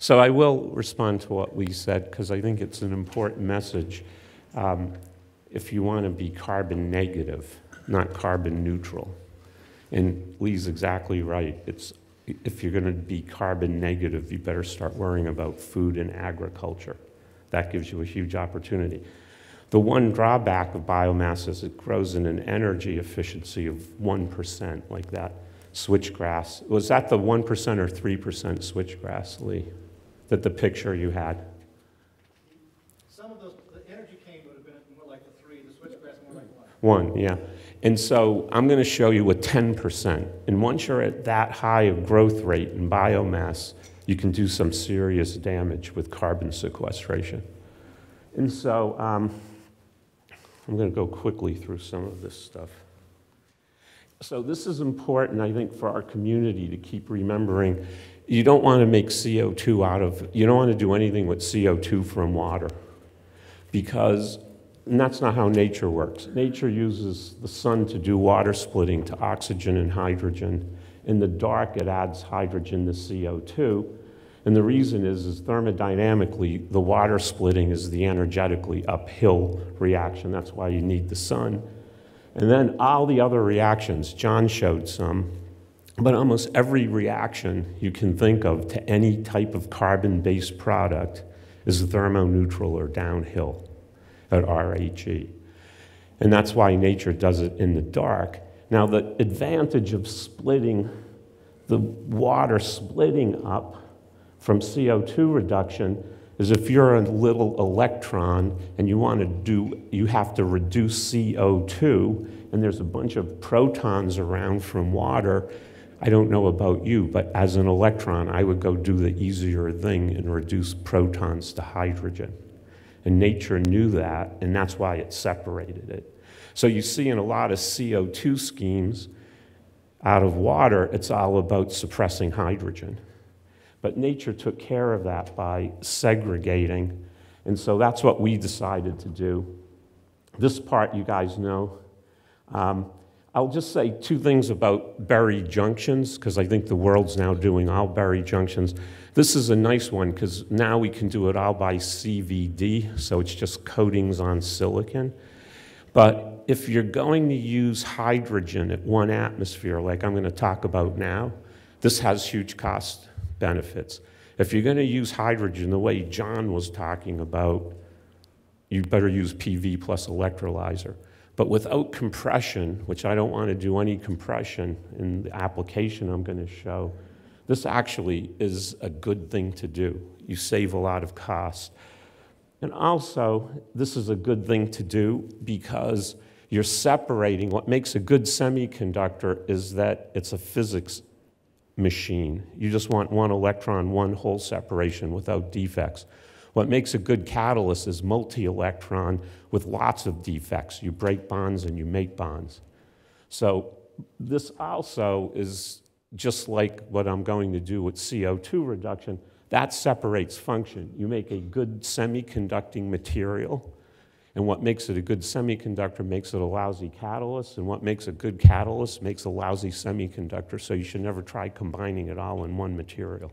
So I will respond to what Lee said because I think it's an important message. Um, if you want to be carbon negative, not carbon neutral. And Lee's exactly right. It's, if you're going to be carbon negative, you better start worrying about food and agriculture. That gives you a huge opportunity. The one drawback of biomass is it grows in an energy efficiency of 1%, like that switchgrass. Was that the 1% or 3% switchgrass, Lee? That the picture you had? Some of those, the energy cane would have been more like a three, the switchgrass more like one. One, yeah. And so I'm going to show you a 10%. And once you're at that high of growth rate in biomass, you can do some serious damage with carbon sequestration. And so um, I'm going to go quickly through some of this stuff. So this is important, I think, for our community to keep remembering. You don't want to make CO2 out of, you don't want to do anything with CO2 from water because that's not how nature works. Nature uses the sun to do water splitting to oxygen and hydrogen. In the dark, it adds hydrogen to CO2. And the reason is, is thermodynamically, the water splitting is the energetically uphill reaction. That's why you need the sun. And then all the other reactions, John showed some, but almost every reaction you can think of to any type of carbon-based product is thermoneutral or downhill at RHE. And that's why nature does it in the dark. Now, the advantage of splitting the water splitting up from CO2 reduction is if you're a little electron and you want to do, you have to reduce CO2, and there's a bunch of protons around from water. I don't know about you, but as an electron, I would go do the easier thing and reduce protons to hydrogen. And nature knew that, and that's why it separated it. So you see in a lot of CO2 schemes out of water, it's all about suppressing hydrogen. But nature took care of that by segregating, and so that's what we decided to do. This part you guys know. Um, I'll just say two things about buried junctions, because I think the world's now doing all buried junctions. This is a nice one because now we can do it all by CVD, so it's just coatings on silicon. But if you're going to use hydrogen at one atmosphere, like I'm going to talk about now, this has huge cost benefits. If you're going to use hydrogen the way John was talking about, you better use PV plus electrolyzer. But without compression, which I don't want to do any compression in the application I'm going to show, this actually is a good thing to do. You save a lot of cost. And also, this is a good thing to do because you're separating. What makes a good semiconductor is that it's a physics machine. You just want one electron, one hole separation without defects. What makes a good catalyst is multi-electron with lots of defects. You break bonds and you make bonds. So this also is just like what I'm going to do with CO2 reduction, that separates function. You make a good semiconducting material, and what makes it a good semiconductor makes it a lousy catalyst, and what makes a good catalyst makes a lousy semiconductor, so you should never try combining it all in one material.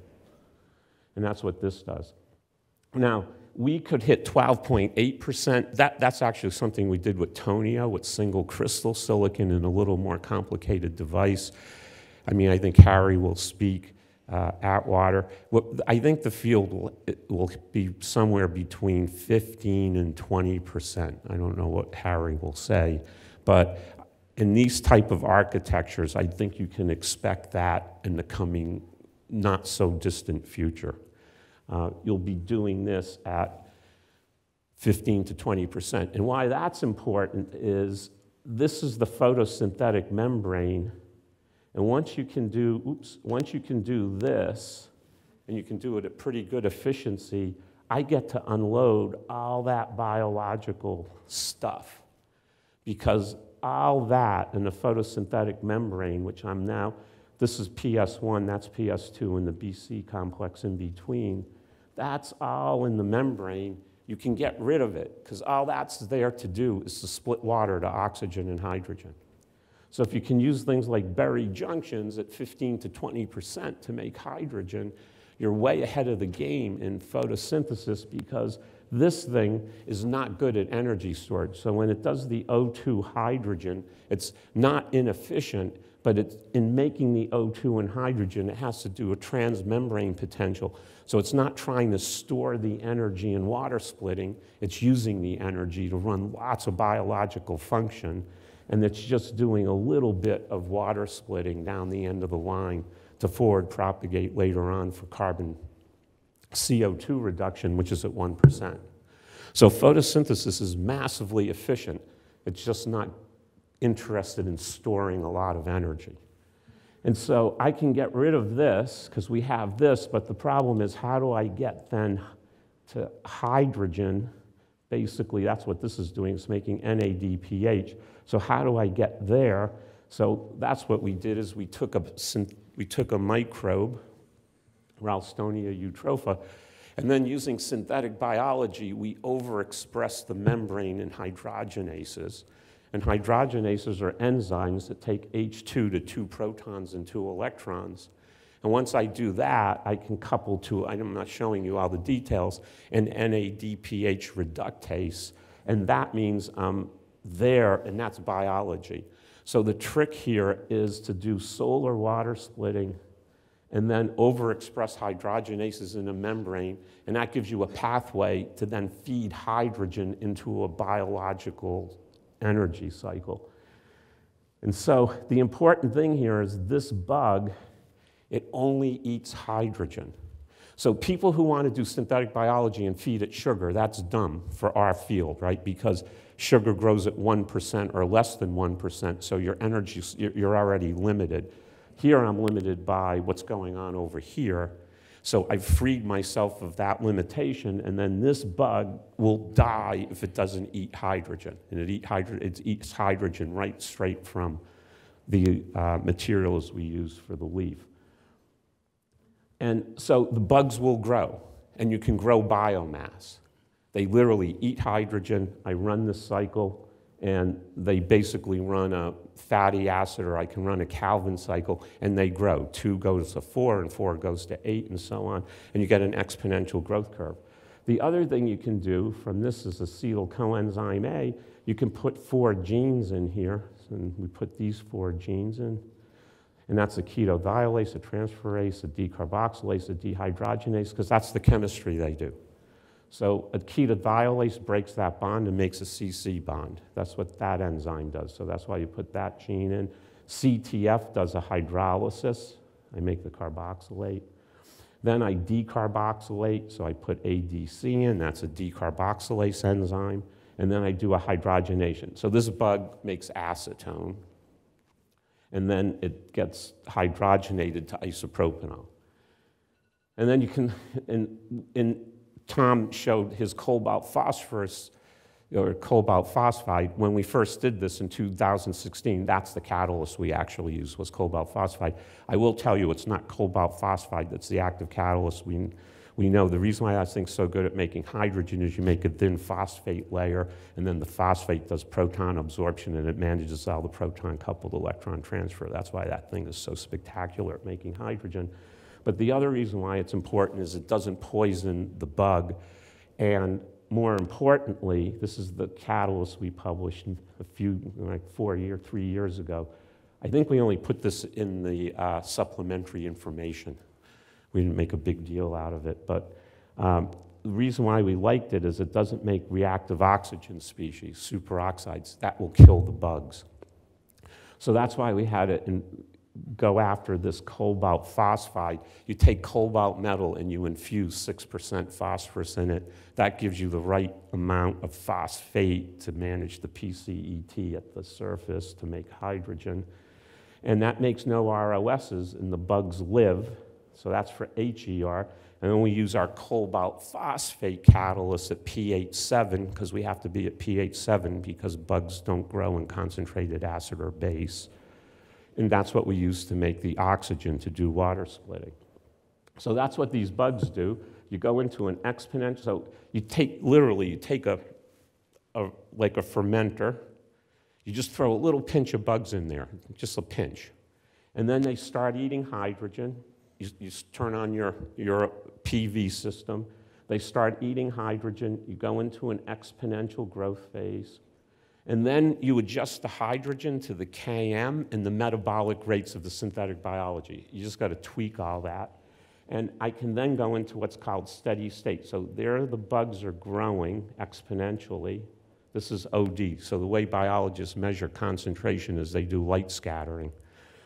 And that's what this does. Now, we could hit 12.8%. That, that's actually something we did with Tonio, with single crystal silicon in a little more complicated device. I mean, I think Harry will speak. Uh, Atwater. I think the field will, will, be somewhere between 15 and 20 percent. I don't know what Harry will say, but in these type of architectures, I think you can expect that in the coming not so distant future. Uh, you'll be doing this at 15 to 20 percent. And why that's important is this is the photosynthetic membrane and once you can do, oops, once you can do this, and you can do it at pretty good efficiency, I get to unload all that biological stuff. Because all that in the photosynthetic membrane, which I'm now, this is PS1, that's PS2, and the BC complex in between, that's all in the membrane. You can get rid of it, because all that's there to do is to split water to oxygen and hydrogen. So if you can use things like buried junctions at 15 to 20% to make hydrogen, you're way ahead of the game in photosynthesis because this thing is not good at energy storage. So when it does the O2 hydrogen, it's not inefficient, but it's in making the O2 and hydrogen, it has to do a transmembrane potential. So it's not trying to store the energy in water splitting, it's using the energy to run lots of biological function, and it's just doing a little bit of water splitting down the end of the line to forward propagate later on for carbon CO2 reduction, which is at 1%. So photosynthesis is massively efficient. It's just not interested in storing a lot of energy. And so I can get rid of this because we have this, but the problem is how do I get then to hydrogen? Basically, that's what this is doing, it's making NADPH. So how do I get there? So that's what we did is we took a, we took a microbe, Ralstonia eutropha, and then using synthetic biology, we overexpressed the membrane in hydrogenases. And hydrogenases are enzymes that take H2 to two protons and two electrons. And once I do that, I can couple to, I'm not showing you all the details, an NADPH reductase. And that means I'm there, and that's biology. So the trick here is to do solar water splitting and then overexpress hydrogenases in a membrane, and that gives you a pathway to then feed hydrogen into a biological energy cycle. And so the important thing here is this bug, it only eats hydrogen. So people who want to do synthetic biology and feed it sugar, that's dumb for our field, right? Because sugar grows at 1% or less than 1%, so your energy, you're already limited. Here I'm limited by what's going on over here. So I've freed myself of that limitation, and then this bug will die if it doesn't eat hydrogen. And it, eat hydro it eats hydrogen right straight from the uh, materials we use for the leaf. And so the bugs will grow, and you can grow biomass. They literally eat hydrogen. I run this cycle, and they basically run a fatty acid, or I can run a Calvin cycle, and they grow. Two goes to four, and four goes to eight, and so on, and you get an exponential growth curve. The other thing you can do from this is acetyl coenzyme A, you can put four genes in here, and we put these four genes in, and that's a ketodiolase, a transferase, a decarboxylase, a dehydrogenase, because that's the chemistry they do. So a ketodiolase breaks that bond and makes a CC bond. That's what that enzyme does. So that's why you put that gene in. CTF does a hydrolysis. I make the carboxylate. Then I decarboxylate, so I put ADC in, that's a decarboxylase enzyme. And then I do a hydrogenation. So this bug makes acetone. And then it gets hydrogenated to isopropanol. And then you can, in, in Tom showed his cobalt phosphorus or cobalt phosphide. When we first did this in 2016, that's the catalyst we actually used was cobalt phosphide. I will tell you, it's not cobalt phosphide that's the active catalyst. We, we know the reason why that thing's so good at making hydrogen is you make a thin phosphate layer, and then the phosphate does proton absorption, and it manages all the proton-coupled electron transfer. That's why that thing is so spectacular at making hydrogen. But the other reason why it's important is it doesn't poison the bug. And more importantly, this is the catalyst we published a few, like four year, three years ago. I think we only put this in the uh, supplementary information. We didn't make a big deal out of it, but um, the reason why we liked it is it doesn't make reactive oxygen species, superoxides. That will kill the bugs. So that's why we had it in, go after this cobalt phosphide, you take cobalt metal and you infuse 6% phosphorus in it. That gives you the right amount of phosphate to manage the PCET at the surface to make hydrogen. And that makes no ROSs, and the bugs live. So that's for HER. And then we use our cobalt phosphate catalyst at pH 7 because we have to be at pH 7 because bugs don't grow in concentrated acid or base. And that's what we use to make the oxygen to do water splitting. So that's what these bugs do. You go into an exponential, so you take, literally, you take a, a, like a fermenter, you just throw a little pinch of bugs in there, just a pinch. And then they start eating hydrogen, you, you turn on your, your PV system, they start eating hydrogen, you go into an exponential growth phase, and then you adjust the hydrogen to the Km and the metabolic rates of the synthetic biology. You just got to tweak all that. And I can then go into what's called steady state. So there the bugs are growing exponentially. This is OD. So the way biologists measure concentration is they do light scattering.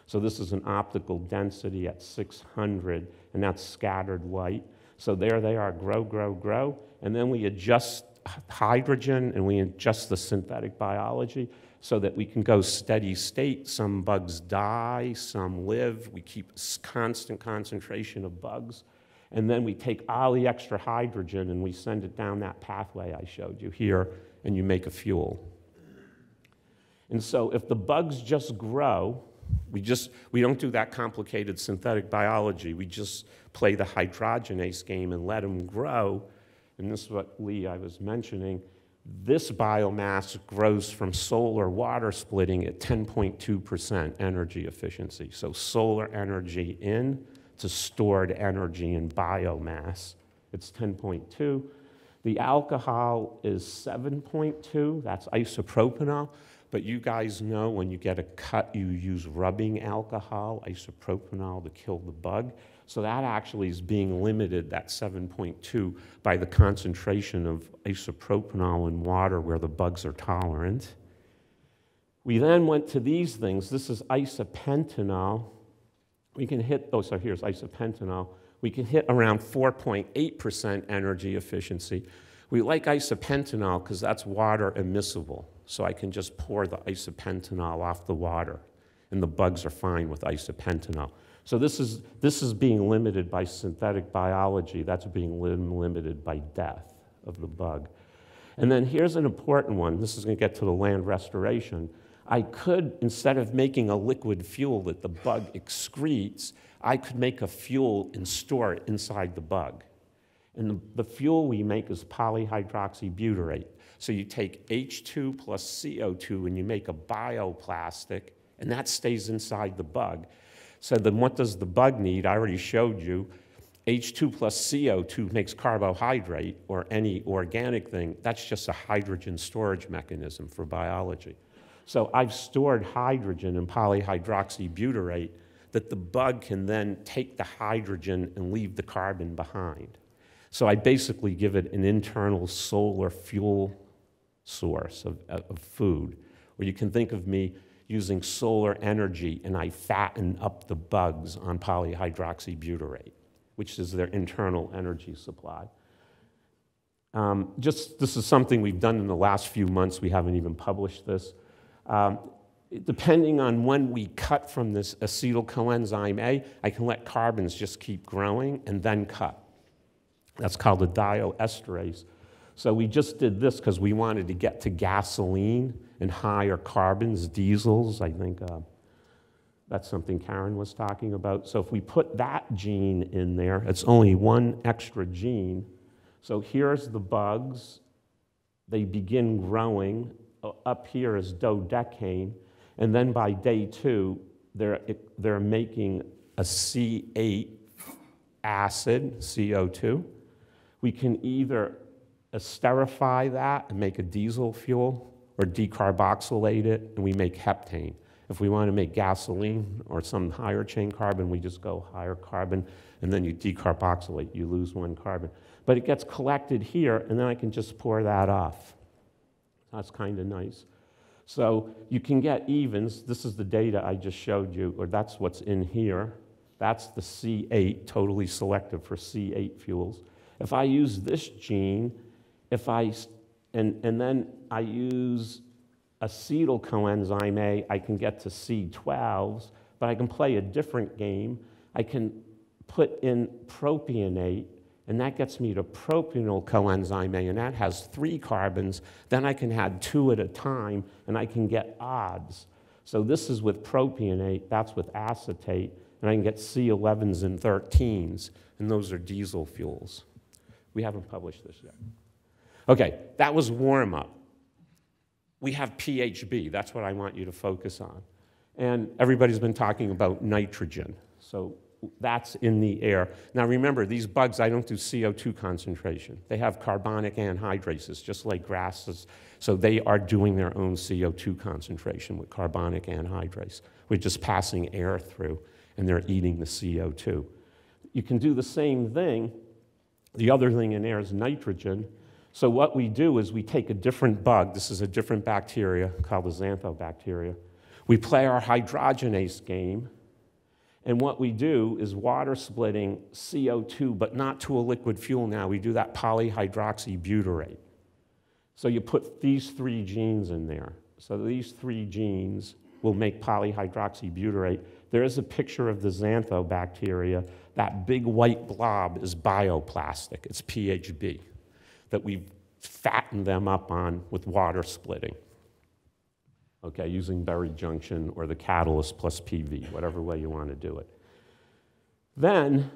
So this is an optical density at 600, and that's scattered light. So there they are, grow, grow, grow. And then we adjust hydrogen and we adjust the synthetic biology so that we can go steady state. Some bugs die, some live. We keep constant concentration of bugs. And then we take all the extra hydrogen and we send it down that pathway I showed you here, and you make a fuel. And so if the bugs just grow, we just we don't do that complicated synthetic biology. We just play the hydrogenase game and let them grow. And this is what Lee I was mentioning. This biomass grows from solar water splitting at 10.2% energy efficiency. So solar energy in to stored energy in biomass. It's 10.2. The alcohol is 7.2, that's isopropanol. But you guys know when you get a cut, you use rubbing alcohol, isopropanol, to kill the bug. So that actually is being limited, that 7.2, by the concentration of isopropanol in water where the bugs are tolerant. We then went to these things. This is isopentanol. We can hit, oh, so here's isopentanol. We can hit around 4.8% energy efficiency. We like isopentanol because that's water immiscible. So I can just pour the isopentanol off the water, and the bugs are fine with isopentanol. So this is, this is being limited by synthetic biology. That's being lim- limited by death of the bug. And then here's an important one. This is going to get to the land restoration. I could, instead of making a liquid fuel that the bug excretes, I could make a fuel and store it inside the bug. And the, the fuel we make is polyhydroxybutyrate. So you take H2 plus CO2 and you make a bioplastic, and that stays inside the bug. So then what does the bug need? I already showed you. H2 plus CO2 makes carbohydrate or any organic thing. That's just a hydrogen storage mechanism for biology. So I've stored hydrogen in polyhydroxybutyrate that the bug can then take the hydrogen and leave the carbon behind. So I basically give it an internal solar fuel source of, of food, or you can think of me using solar energy and I fatten up the bugs on polyhydroxybutyrate, which is their internal energy supply. Um, just this is something we've done in the last few months. We haven't even published this. Um, depending on when we cut from this acetyl coenzyme A, I can let carbons just keep growing and then cut. That's called a dioesterase. So we just did this because we wanted to get to gasoline and higher carbons, diesels. I think uh, that's something Karen was talking about. So if we put that gene in there, it's only one extra gene. So here's the bugs. They begin growing. Uh, Up here is dodecane. And then by day two, they're, they're making a C8 acid, CO2. We can either esterify that and make a diesel fuel or decarboxylate it and we make heptane. If we want to make gasoline or some higher chain carbon, we just go higher carbon and then you decarboxylate, you lose one carbon. But it gets collected here and then I can just pour that off. That's kind of nice. So you can get evens. This is the data I just showed you, or that's what's in here. That's the C8, totally selective for C8 fuels. If I use this gene, if I, and, and then I use acetyl coenzyme A, I can get to C12s, but I can play a different game. I can put in propionate, and that gets me to propionyl coenzyme A, and that has three carbons. Then I can add two at a time, and I can get odds. So this is with propionate, that's with acetate, and I can get C11s and 13s, and those are diesel fuels. We haven't published this yet. Okay, that was warm up. We have PHB, that's what I want you to focus on. And everybody's been talking about nitrogen. So that's in the air. Now remember, these bugs, I don't do CO2 concentration. They have carbonic anhydrases, just like grasses. So they are doing their own CO2 concentration with carbonic anhydrase. We're just passing air through, and they're eating the CO2. You can do the same thing. The other thing in air is nitrogen. So what we do is we take a different bug. This is a different bacteria called the xanthobacteria. We play our hydrogenase game and what we do is water splitting CO2, but not to a liquid fuel now. We do that polyhydroxybutyrate. So you put these three genes in there. So these three genes will make polyhydroxybutyrate. There is a picture of the xanthobacteria. That big white blob is bioplastic. It's PHB that we've fattened them up on with water splitting okay, using buried junction or the catalyst plus PV, whatever way you want to do it. Then,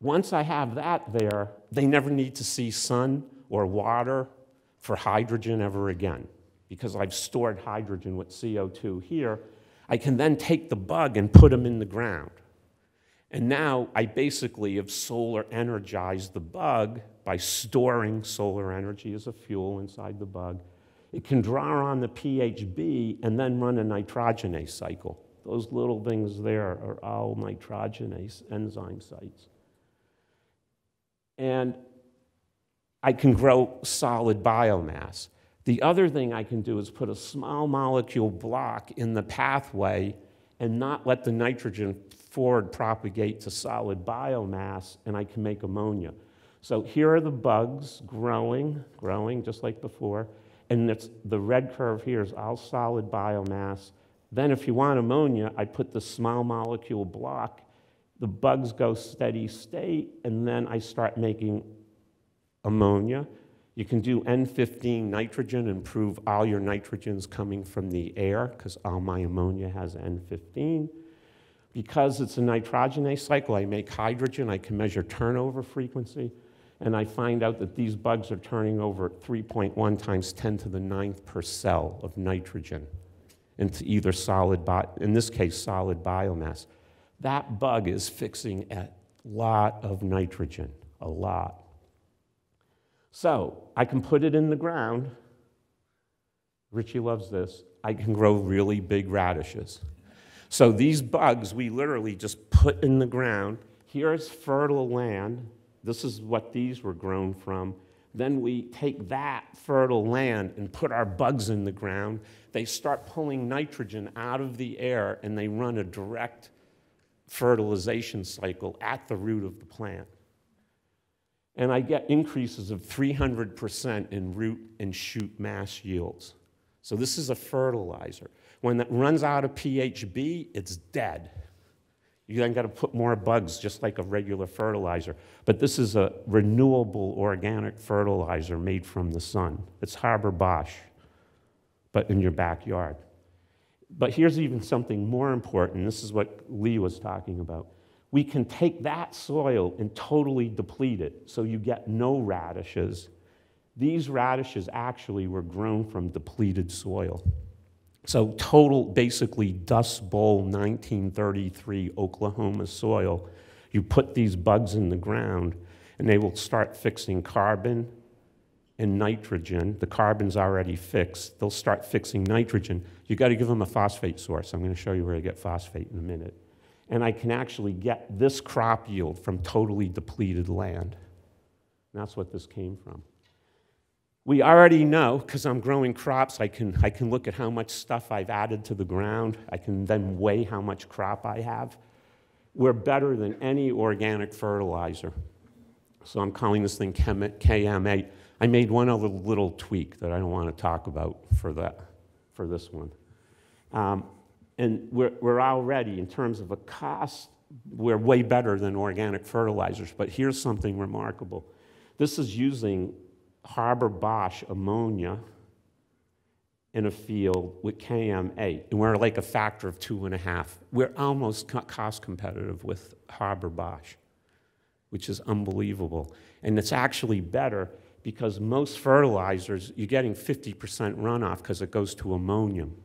once I have that there, they never need to see sun or water for hydrogen ever again because I've stored hydrogen with CO2 here. I can then take the bug and put them in the ground. And now I basically have solar energized the bug by storing solar energy as a fuel inside the bug it can draw on the PHB and then run a nitrogenase cycle. Those little things there are all nitrogenase enzyme sites. And I can grow solid biomass. The other thing I can do is put a small molecule block in the pathway and not let the nitrogen forward propagate to solid biomass, and I can make ammonia. So here are the bugs growing, growing just like before. And it's, the red curve here is all solid biomass. Then if you want ammonia, I put the small molecule block. The bugs go steady state, and then I start making ammonia. You can do N15 nitrogen and prove all your nitrogen's coming from the air because all my ammonia has N15. Because it's a nitrogenase cycle, I make hydrogen, I can measure turnover frequency and I find out that these bugs are turning over 3.1 times 10 to the ninth per cell of nitrogen into either solid, in this case, solid biomass. That bug is fixing a lot of nitrogen, a lot. So I can put it in the ground. Richie loves this. I can grow really big radishes. So these bugs, we literally just put in the ground. Here's fertile land this is what these were grown from. Then we take that fertile land and put our bugs in the ground. They start pulling nitrogen out of the air and they run a direct fertilization cycle at the root of the plant. And I get increases of 300% in root and shoot mass yields. So this is a fertilizer. When it runs out of PHB, it's dead. You then got to put more bugs just like a regular fertilizer. But this is a renewable organic fertilizer made from the sun. It's Haber Bosch, but in your backyard. But here's even something more important. This is what Lee was talking about. We can take that soil and totally deplete it so you get no radishes. These radishes actually were grown from depleted soil. So, total basically Dust Bowl 1933 Oklahoma soil. You put these bugs in the ground, and they will start fixing carbon and nitrogen. The carbon's already fixed. They'll start fixing nitrogen. You've got to give them a phosphate source. I'm going to show you where to get phosphate in a minute. And I can actually get this crop yield from totally depleted land. And that's what this came from. We already know, because I'm growing crops, I can, I can look at how much stuff I've added to the ground. I can then weigh how much crop I have. We're better than any organic fertilizer. So I'm calling this thing KM8. I made one other little tweak that I don't want to talk about for, that, for this one. Um, and we're, we're already, in terms of a cost, we're way better than organic fertilizers. But here's something remarkable. This is using Haber Bosch ammonia in a field with KM8, and we're like a factor of two and a half. We're almost cost competitive with Haber Bosch, which is unbelievable. And it's actually better because most fertilizers, you're getting 50% runoff because it goes to ammonium.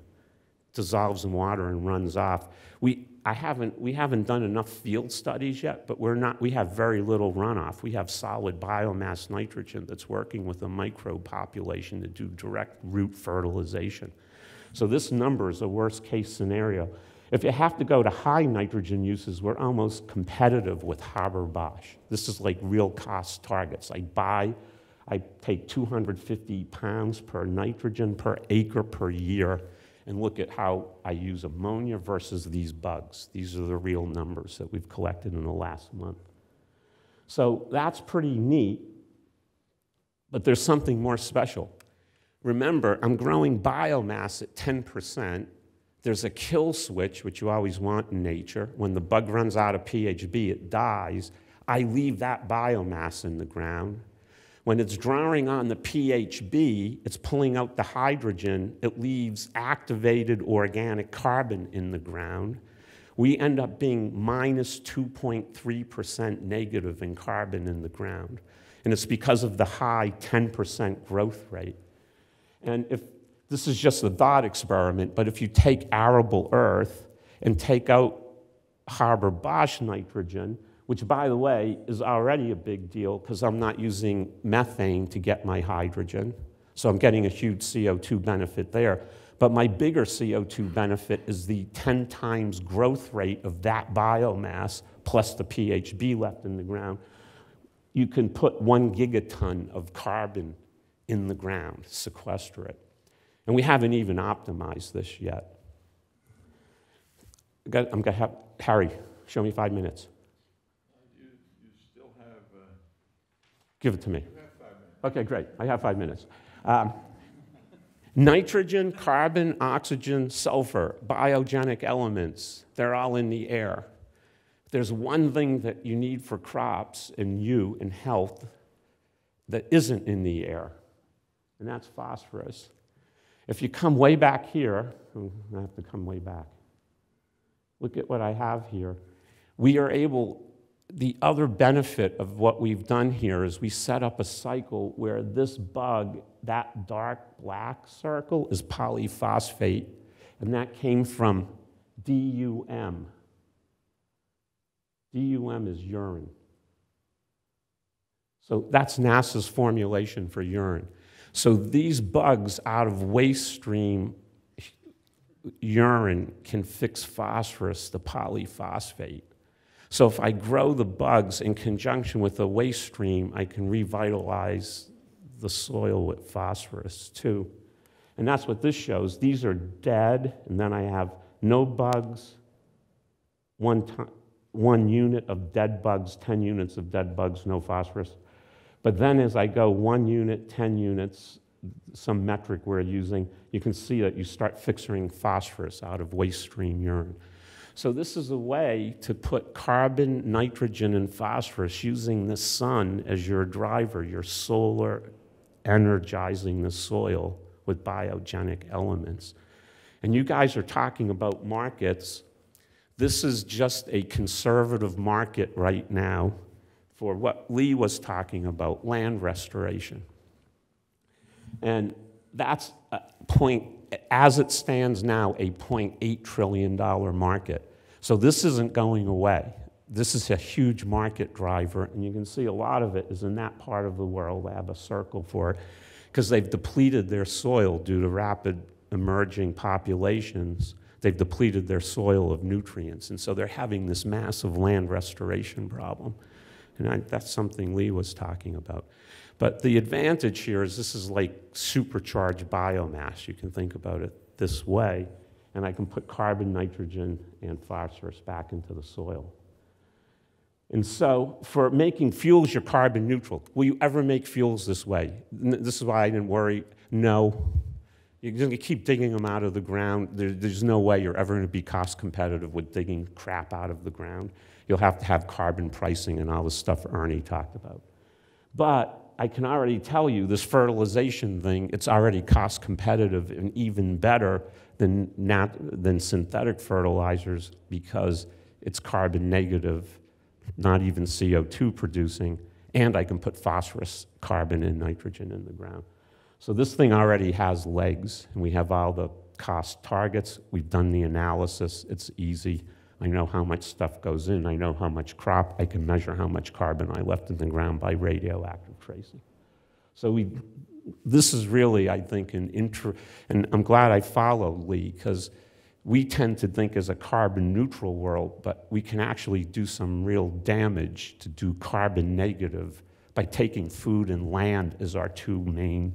Dissolves in water and runs off. We, I haven't, we haven't done enough field studies yet, but we're not, we have very little runoff. We have solid biomass nitrogen that's working with a microbe population to do direct root fertilization. So this number is a worst case scenario. If you have to go to high nitrogen uses, we're almost competitive with Haber Bosch. This is like real cost targets. I buy, I take 250 pounds per nitrogen per acre per year and look at how I use ammonia versus these bugs. These are the real numbers that we've collected in the last month. So that's pretty neat, but there's something more special. Remember, I'm growing biomass at 10%. There's a kill switch, which you always want in nature. When the bug runs out of PHB, it dies. I leave that biomass in the ground. When it's drawing on the PHB, it's pulling out the hydrogen, it leaves activated organic carbon in the ground. We end up being minus 2.3% negative in carbon in the ground. And it's because of the high 10% growth rate. And if this is just a thought experiment, but if you take arable earth and take out harbor Bosch nitrogen, which, by the way, is already a big deal because I'm not using methane to get my hydrogen. So I'm getting a huge CO2 benefit there. But my bigger CO2 benefit is the 10 times growth rate of that biomass plus the PHB left in the ground. You can put one gigaton of carbon in the ground, sequester it. And we haven't even optimized this yet. I'm going to have Harry, show me five minutes. Give it to me. Okay, great. I have five minutes. Um, nitrogen, carbon, oxygen, sulfur, biogenic elements, they're all in the air. There's one thing that you need for crops and you and health that isn't in the air, and that's phosphorus. If you come way back here, I have to come way back. Look at what I have here. We are able the other benefit of what we've done here is we set up a cycle where this bug, that dark black circle, is polyphosphate, and that came from DUM. DUM is urine. So that's NASA's formulation for urine. So these bugs out of waste stream urine can fix phosphorus, the polyphosphate. So if I grow the bugs in conjunction with the waste stream, I can revitalize the soil with phosphorus too. And that's what this shows. These are dead, and then I have no bugs, one, one unit of dead bugs, 10 units of dead bugs, no phosphorus. But then as I go one unit, 10 units, some metric we're using, you can see that you start fixing phosphorus out of waste stream urine. So, this is a way to put carbon, nitrogen, and phosphorus using the sun as your driver, your solar energizing the soil with biogenic elements. And you guys are talking about markets. This is just a conservative market right now for what Lee was talking about land restoration. And that's a point as it stands now, a $0.8 trillion market. So this isn't going away. This is a huge market driver, and you can see a lot of it is in that part of the world. I have a circle for it because they've depleted their soil due to rapid emerging populations. They've depleted their soil of nutrients, and so they're having this massive land restoration problem. And I, that's something Lee was talking about. But the advantage here is this is like supercharged biomass. You can think about it this way. And I can put carbon, nitrogen, and phosphorus back into the soil. And so, for making fuels, you're carbon neutral. Will you ever make fuels this way? This is why I didn't worry. No. You're going to keep digging them out of the ground. There, there's no way you're ever going to be cost competitive with digging crap out of the ground. You'll have to have carbon pricing and all the stuff Ernie talked about. But I can already tell you this fertilization thing, it's already cost competitive and even better than, nat- than synthetic fertilizers because it's carbon negative, not even CO2 producing, and I can put phosphorus, carbon, and nitrogen in the ground. So this thing already has legs, and we have all the cost targets. We've done the analysis. It's easy. I know how much stuff goes in. I know how much crop. I can measure how much carbon I left in the ground by radioactive tracing. So we, this is really, I think, an inter, and I'm glad I follow Lee because we tend to think as a carbon neutral world, but we can actually do some real damage to do carbon negative by taking food and land as our two main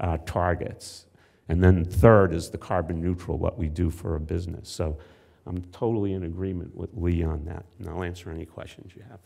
uh, targets. And then third is the carbon neutral, what we do for a business. So I'm totally in agreement with Lee on that, and I'll answer any questions you have.